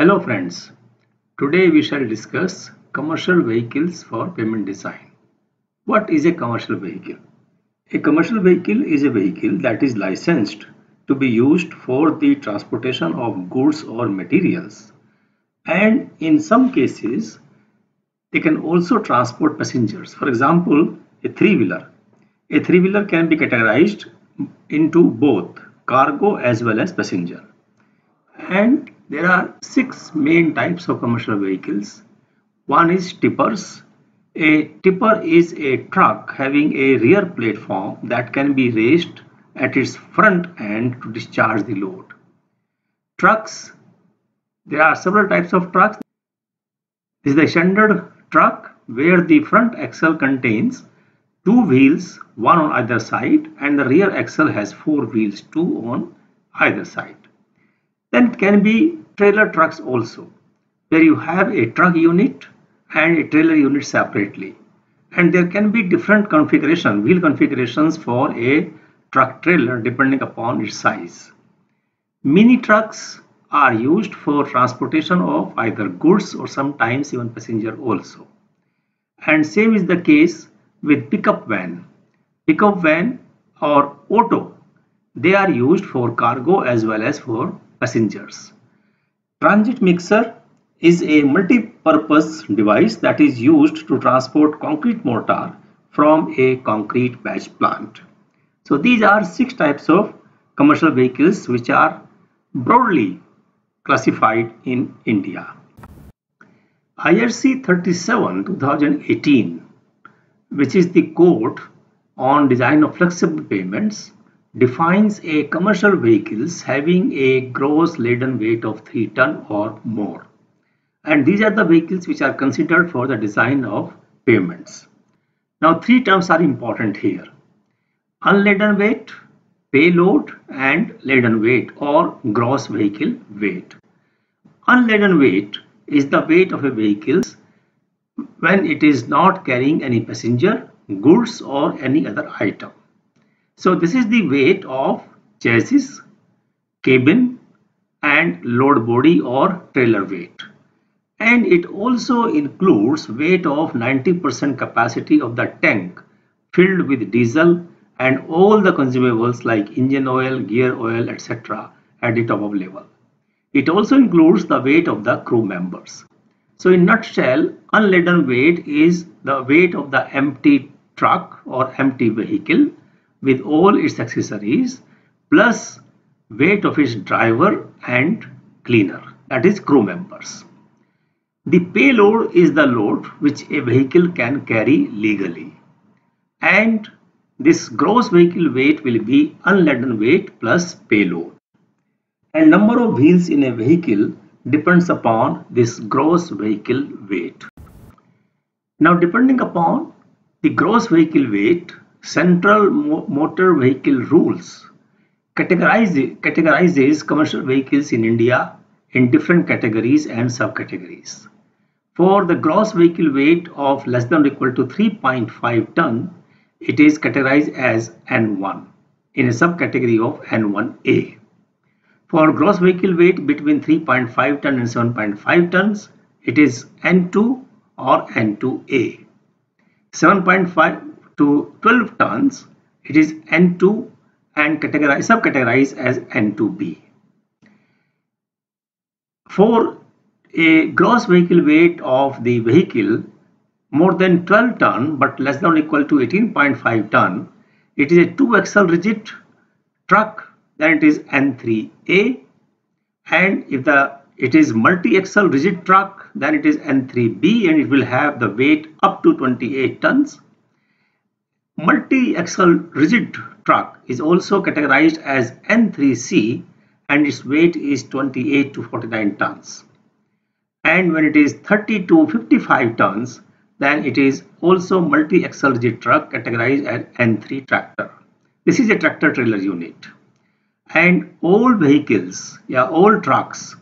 Hello friends, today we shall discuss commercial vehicles for pavement design. What is a commercial vehicle? A commercial vehicle is a vehicle that is licensed to be used for the transportation of goods or materials and in some cases they can also transport passengers. For example, a three-wheeler. A three-wheeler can be categorized into both cargo as well as passenger. And there are six main types of commercial vehicles. One is tippers. A tipper is a truck having a rear platform that can be raised at its front end to discharge the load. Trucks. There are several types of trucks. This is the standard truck where the front axle contains two wheels, one on either side, and the rear axle has four wheels, two on either side. Then it can be trailer trucks also, where you have a truck unit and a trailer unit separately. And there can be different configuration, wheel configurations for a truck trailer depending upon its size. Mini trucks are used for transportation of either goods or sometimes even passenger also. And same is the case with pickup van. Pickup van or auto, they are used for cargo as well as for passengers. Transit mixer is a multi-purpose device that is used to transport concrete mortar from a concrete batch plant. So these are six types of commercial vehicles which are broadly classified in India. IRC 37 2018 which is the code on design of flexible pavements defines a commercial vehicles having a gross laden weight of 3 ton or more. And these are the vehicles which are considered for the design of pavements. Now three terms are important here. Unladen weight, payload and laden weight or gross vehicle weight. Unladen weight is the weight of a vehicle when it is not carrying any passenger, goods or any other item. So this is the weight of chassis, cabin and load body or trailer weight. And it also includes weight of 90% capacity of the tank filled with diesel and all the consumables like engine oil, gear oil, etc. at the top of level. It also includes the weight of the crew members. So in nutshell, unladen weight is the weight of the empty truck or empty vehicle with all its accessories plus weight of its driver and cleaner that is crew members. The payload is the load which a vehicle can carry legally and this gross vehicle weight will be unladen weight plus payload and number of wheels in a vehicle depends upon this gross vehicle weight. Now depending upon the gross vehicle weight Central Motor Vehicle Rules categorize, categorizes commercial vehicles in India in different categories and subcategories. For the gross vehicle weight of less than or equal to 3.5 ton, it is categorized as N1 in a subcategory of N1A. For gross vehicle weight between 3.5 ton and 7.5 tons, it is N2 or N2A. 7.5 to 12 tons, it is N2 and categorized, subcategorized as N2B. For a gross vehicle weight of the vehicle more than 12 ton but less than or equal to 18.5 ton, it is a 2 axle rigid truck then it is N3A and if the it is multi-axle rigid truck then it is N3B and it will have the weight up to 28 tons Multi-axle rigid truck is also categorized as N3C and its weight is 28 to 49 tons. And when it is 30 to 55 tons, then it is also multi-axle rigid truck categorized as N3 tractor. This is a tractor trailer unit. And all vehicles, yeah, all trucks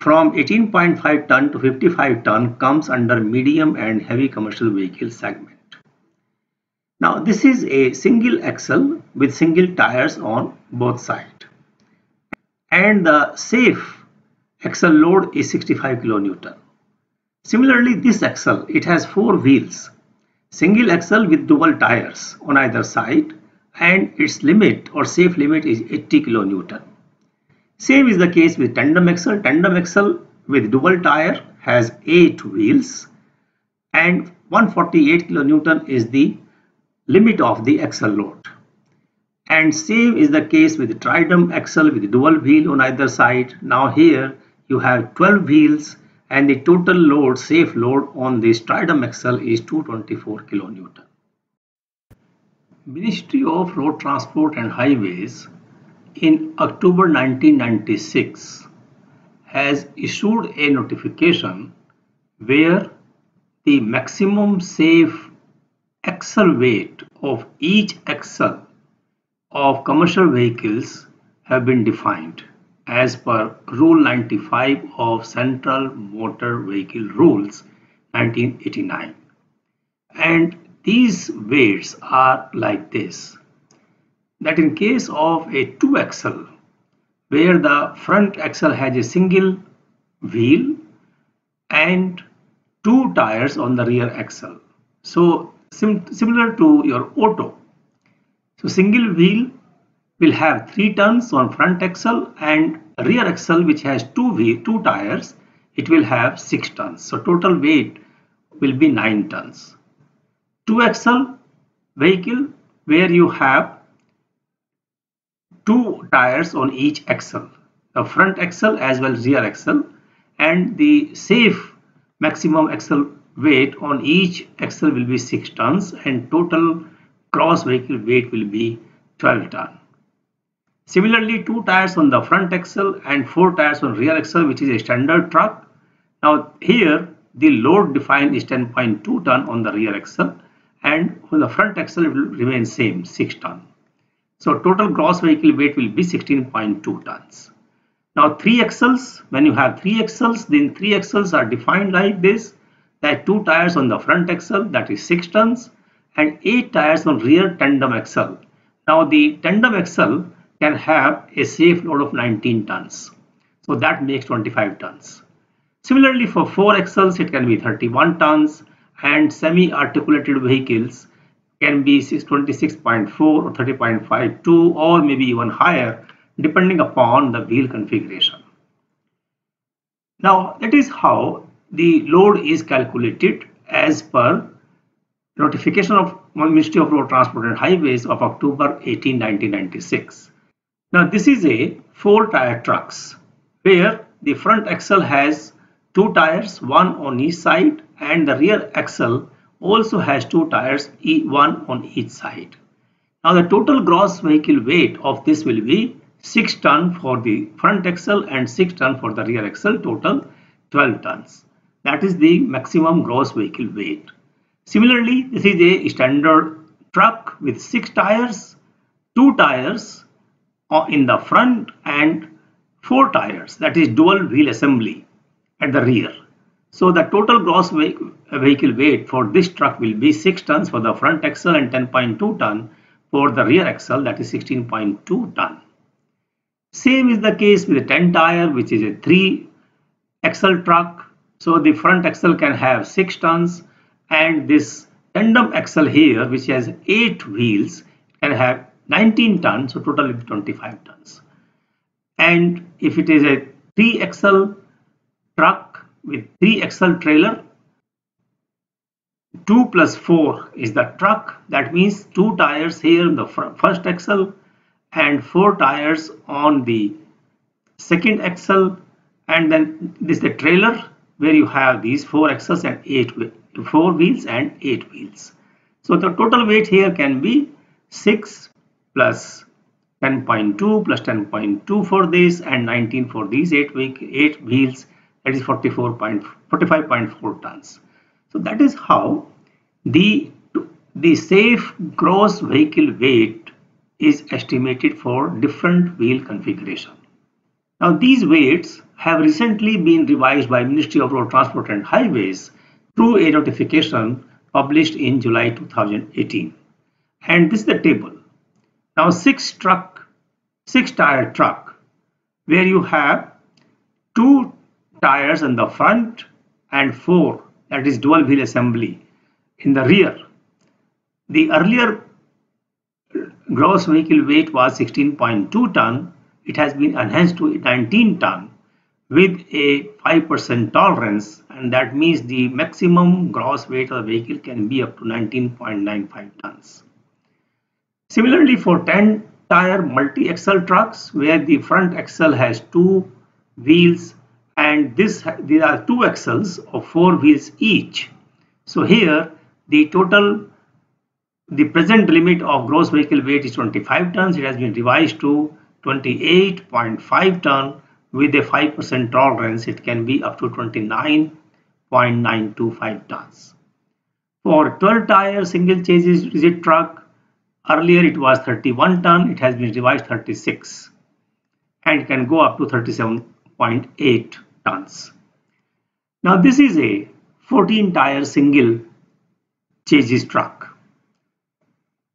from 18.5 ton to 55 ton comes under medium and heavy commercial vehicle segment. Now this is a single axle with single tires on both sides. And the safe axle load is 65 kilonewton. Similarly, this axle, it has four wheels, single axle with dual tires on either side and its limit or safe limit is 80 kilonewton. Same is the case with tandem axle. Tandem axle with dual tire has 8 wheels and 148 kilonewton is the limit of the axle load. And same is the case with the tridem axle with dual wheel on either side. Now here you have 12 wheels and the total load, safe load on this tridem axle is 224 kilonewton. Ministry of Road Transport and Highways in October 1996 has issued a notification where the maximum safe axle weight of each axle of commercial vehicles have been defined as per Rule 95 of Central Motor Vehicle Rules 1989. And these weights are like this. That in case of a two axle where the front axle has a single wheel and two tires on the rear axle. So sim similar to your auto. So single wheel will have 3 tons on front axle and rear axle which has two wheel, two tires it will have 6 tons. So total weight will be 9 tons two axle vehicle where you have two tires on each axle the front axle as well rear axle and the safe maximum axle weight on each axle will be 6 tons and total gross vehicle weight will be 12 ton. Similarly, two tires on the front axle and four tires on rear axle which is a standard truck. Now here the load defined is 10.2 ton on the rear axle and on the front axle it will remain same 6 ton. So total gross vehicle weight will be 16.2 tons. Now 3 axles, when you have 3 axles, then 3 axles are defined like this, that 2 tires on the front axle that is 6 tons and 8 tires on rear tandem axle. Now the tandem axle can have a safe load of 19 tons. So that makes 25 tons. Similarly for 4 axles it can be 31 tons and semi-articulated vehicles can be 26.4 or 30.52 or maybe even higher depending upon the wheel configuration. Now that is how the load is calculated as per notification of Ministry of Road Transport and Highways of October 18, 1996. Now this is a four tire trucks where the front axle has two tires, one on each side and the rear axle also has two tires, one on each side. Now the total gross vehicle weight of this will be 6 ton for the front axle and 6 ton for the rear axle, total 12 tons. That is the maximum gross vehicle weight. Similarly, this is a standard truck with 6 tires, 2 tires in the front and 4 tires that is dual wheel assembly at the rear. So the total gross vehicle weight for this truck will be 6 tons for the front axle and 10.2 ton for the rear axle that is 16.2 ton. Same is the case with a 10 tire which is a 3 axle truck. So the front axle can have 6 tons and this tandem axle here which has 8 wheels can have 19 tons so total is 25 tons. And if it is a 3 axle truck with 3 axle trailer 2 plus 4 is the truck. That means 2 tires here in the first axle and 4 tires on the second axle. And then this is the trailer where you have these 4 axles and 8 4 wheels and 8 wheels so the total weight here can be 6 plus 10.2 plus 10.2 for this and 19 for these 8, 8 wheels that is 44.45.4 tons. So that is how the the safe gross vehicle weight is estimated for different wheel configuration. Now these weights have recently been revised by Ministry of Road Transport and Highways through a notification published in July 2018. And this is the table. Now six truck, six tire truck where you have two tires in the front and 4 that is dual wheel assembly in the rear. The earlier gross vehicle weight was 16.2 ton. It has been enhanced to 19 ton with a 5% tolerance and that means the maximum gross weight of the vehicle can be up to 19.95 tons. Similarly for 10 tire multi-axle trucks where the front axle has two wheels and this there are two axles of four wheels each. So here the total the present limit of gross vehicle weight is 25 tons. It has been revised to 28.5 ton with a 5% tolerance. It can be up to 29.925 tons. For 12 tire single chassis rigid truck, earlier it was 31 ton. It has been revised 36 and can go up to 37.8 tons. Now this is a 14 tire single chassis truck.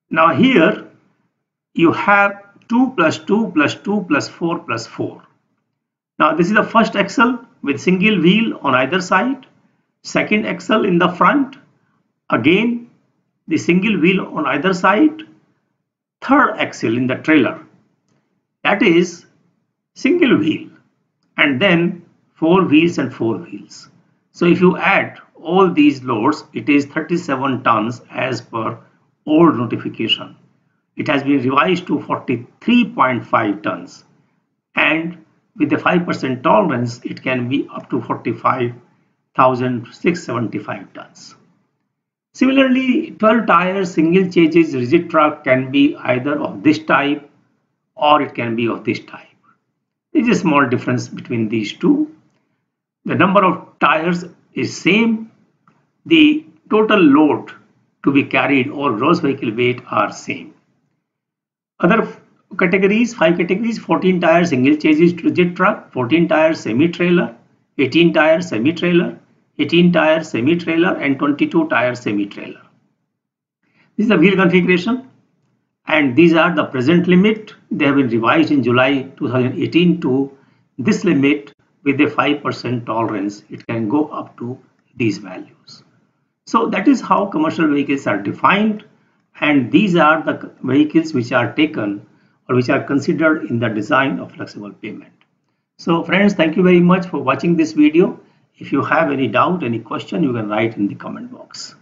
Now here you have 2 plus 2 plus 2 plus 4 plus 4. Now this is the first axle with single wheel on either side. Second axle in the front. Again the single wheel on either side. Third axle in the trailer. That is single wheel. And then 4 wheels and 4 wheels. So if you add all these loads, it is 37 tons as per old notification. It has been revised to 43.5 tons and with a 5% tolerance it can be up to 45,675 tons. Similarly, 12 tire single chassis rigid truck can be either of this type or it can be of this type. There is a small difference between these two. The number of tires is same. The total load to be carried or gross vehicle weight are same. Other categories, 5 categories, 14 tire single chassis rigid truck, 14 tire semi-trailer, 18 tire semi-trailer, 18 tire semi-trailer and 22 tire semi-trailer. This is the wheel configuration and these are the present limit. They have been revised in July 2018 to this limit with a 5% tolerance. It can go up to these values. So that is how commercial vehicles are defined and these are the vehicles which are taken or which are considered in the design of flexible pavement. So friends, thank you very much for watching this video. If you have any doubt, any question, you can write in the comment box.